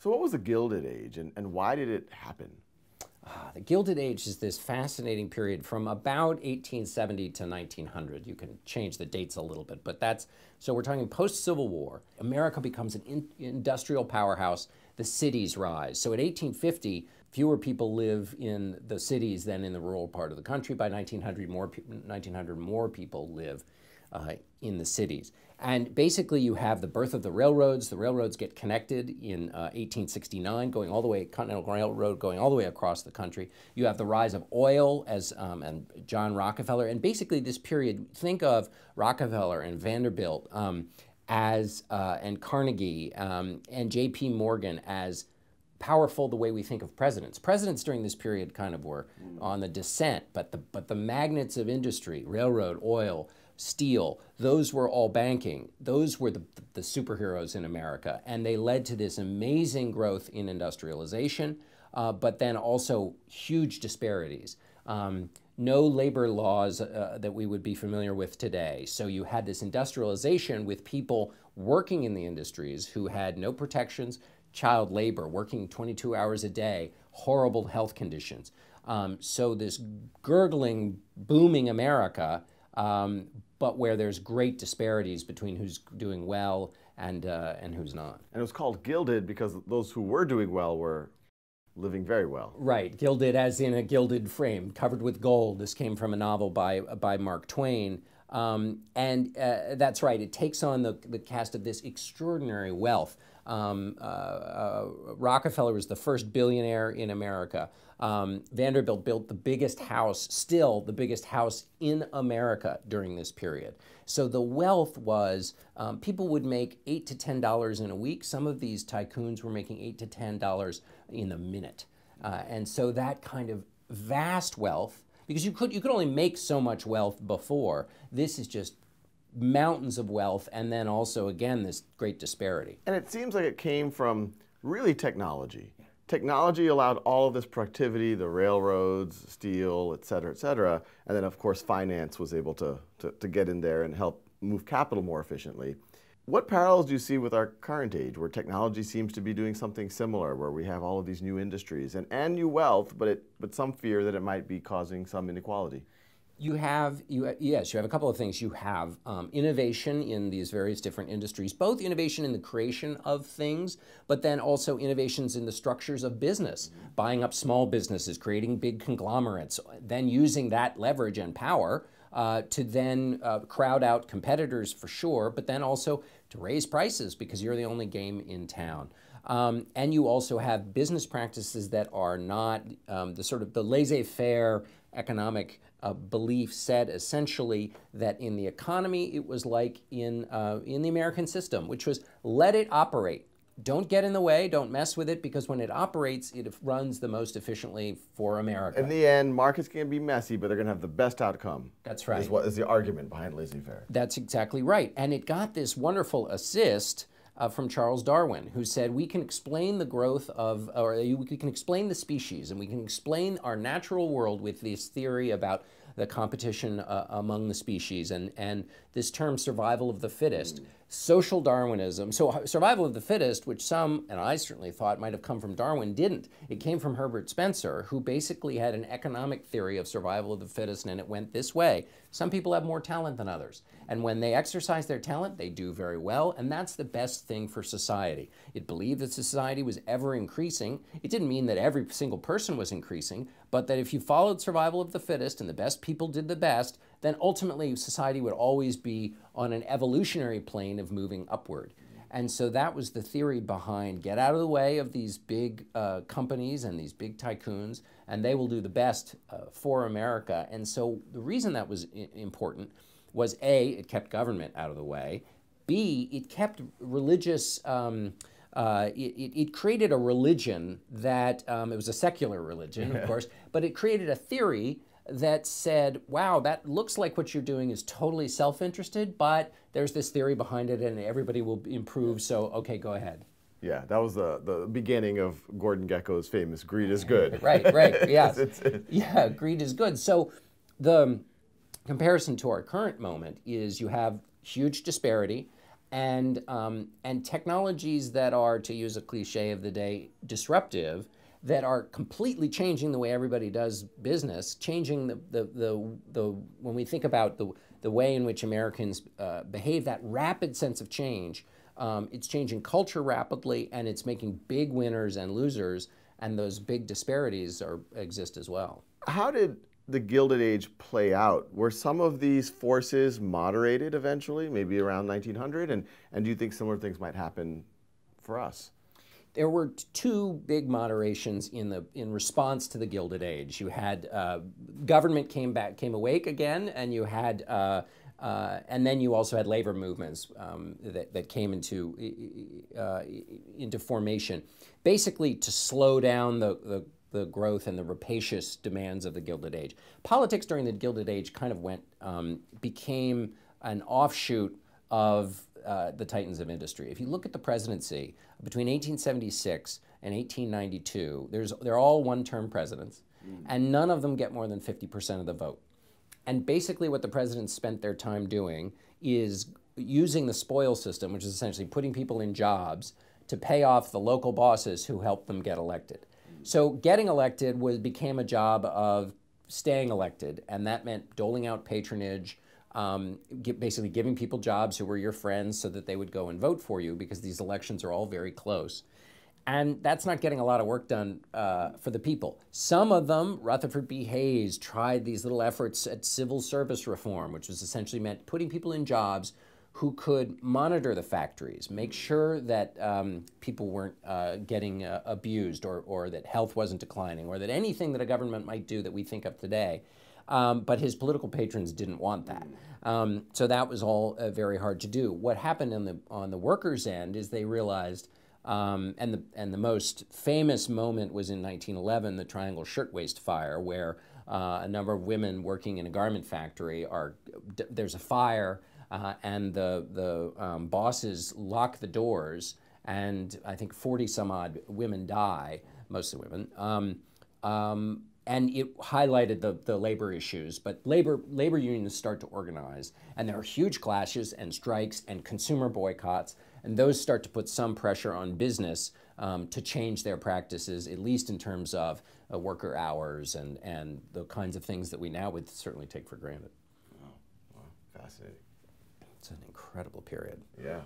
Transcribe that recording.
So, what was the Gilded Age and, and why did it happen? Ah, the Gilded Age is this fascinating period from about 1870 to 1900. You can change the dates a little bit, but that's so we're talking post Civil War. America becomes an in, industrial powerhouse. The cities rise. So, at 1850, fewer people live in the cities than in the rural part of the country. By 1900, more, 1900, more people live uh, in the cities. And basically, you have the birth of the railroads. The railroads get connected in uh, 1869, going all the way, Continental Railroad going all the way across the country. You have the rise of oil as um, and John Rockefeller. And basically, this period, think of Rockefeller and Vanderbilt um, as, uh, and Carnegie um, and J.P. Morgan as powerful the way we think of presidents. Presidents during this period kind of were on the descent, but the, but the magnets of industry, railroad, oil, steel, those were all banking. Those were the, the superheroes in America. And they led to this amazing growth in industrialization, uh, but then also huge disparities. Um, no labor laws uh, that we would be familiar with today. So you had this industrialization with people working in the industries who had no protections, child labor, working 22 hours a day, horrible health conditions. Um, so this gurgling, booming America um, but where there's great disparities between who's doing well and, uh, and who's not. And it was called gilded because those who were doing well were living very well. Right, gilded as in a gilded frame, covered with gold. This came from a novel by, by Mark Twain. Um, and uh, that's right, it takes on the, the cast of this extraordinary wealth. Um, uh, uh, Rockefeller was the first billionaire in America. Um, Vanderbilt built the biggest house, still the biggest house in America during this period. So the wealth was um, people would make eight to ten dollars in a week. Some of these tycoons were making eight to ten dollars in a minute, uh, and so that kind of vast wealth because you could you could only make so much wealth before. This is just mountains of wealth, and then also again this great disparity. And it seems like it came from really technology technology allowed all of this productivity, the railroads, steel, et cetera, et cetera. And then, of course, finance was able to, to, to, get in there and help move capital more efficiently. What parallels do you see with our current age, where technology seems to be doing something similar, where we have all of these new industries and, and new wealth, but, it, but some fear that it might be causing some inequality? you have you yes you have a couple of things you have um, innovation in these various different industries both innovation in the creation of things but then also innovations in the structures of business buying up small businesses creating big conglomerates then using that leverage and power uh, to then uh, crowd out competitors for sure but then also to raise prices because you're the only game in town um, and you also have business practices that are not um, the sort of the laissez-faire economic uh, belief said essentially that in the economy it was like in, uh, in the American system, which was let it operate. Don't get in the way, don't mess with it, because when it operates, it runs the most efficiently for America. In the end, markets can be messy, but they're going to have the best outcome. That's right. Is what is the argument behind laissez-faire. That's exactly right. And it got this wonderful assist uh, from Charles Darwin, who said we can explain the growth of, or we can explain the species, and we can explain our natural world with this theory about the competition uh, among the species and, and this term survival of the fittest. Mm social Darwinism. So survival of the fittest, which some, and I certainly thought might have come from Darwin, didn't. It came from Herbert Spencer, who basically had an economic theory of survival of the fittest, and it went this way. Some people have more talent than others. And when they exercise their talent, they do very well, and that's the best thing for society. It believed that society was ever increasing. It didn't mean that every single person was increasing, but that if you followed survival of the fittest and the best people did the best, then ultimately society would always be on an evolutionary plane of moving upward. And so that was the theory behind get out of the way of these big uh, companies and these big tycoons, and they will do the best uh, for America. And so the reason that was important was A, it kept government out of the way, B, it kept religious. Um, uh, it, it, created a religion that um, it was a secular religion, of course, but it created a theory that said, wow, that looks like what you're doing is totally self interested, but there's this theory behind it and everybody will improve, so okay, go ahead. Yeah, that was the, the beginning of Gordon Gekko's famous greed is good. right, right, yes. it's, it's, yeah, greed is good. So the comparison to our current moment is you have huge disparity and um, and technologies that are, to use a cliche of the day, disruptive, that are completely changing the way everybody does business, changing the the the, the when we think about the the way in which Americans uh, behave, that rapid sense of change. Um, it's changing culture rapidly, and it's making big winners and losers, and those big disparities are exist as well. How did the Gilded Age play out? Were some of these forces moderated eventually, maybe around 1900? And, and do you think similar things might happen for us? There were two big moderations in the in response to the Gilded Age. You had uh, government came back came awake again, and you had uh, uh, and then you also had labor movements um, that, that came into uh, into formation, basically to slow down the, the the growth and the rapacious demands of the Gilded Age. Politics during the Gilded Age kind of went, um, became an offshoot of uh, the titans of industry. If you look at the presidency between 1876 and 1892, there's, they're all one-term presidents, mm. and none of them get more than 50% of the vote. And basically what the presidents spent their time doing is using the spoil system, which is essentially putting people in jobs to pay off the local bosses who helped them get elected. So getting elected was became a job of staying elected, and that meant doling out patronage, um, basically giving people jobs who were your friends so that they would go and vote for you because these elections are all very close. And that's not getting a lot of work done uh, for the people. Some of them, Rutherford B. Hayes, tried these little efforts at civil service reform, which was essentially meant putting people in jobs who could monitor the factories, make sure that um, people weren't uh, getting uh, abused or, or that health wasn't declining or that anything that a government might do that we think of today. Um, but his political patrons didn't want that. Um, so that was all uh, very hard to do. What happened on the, on the workers' end is they realized, um, and, the, and the most famous moment was in 1911, the Triangle Shirtwaist Fire, where uh, a number of women working in a garment factory are, there's a fire, uh, and the, the um, bosses lock the doors, and I think 40 some odd women die, mostly women. And it highlighted the, the labor issues, but labor, labor unions start to organize, and there are huge clashes and strikes and consumer boycotts, and those start to put some pressure on business um, to change their practices, at least in terms of uh, worker hours and, and the kinds of things that we now would certainly take for granted. Wow, wow. fascinating. It's an incredible period. Yeah.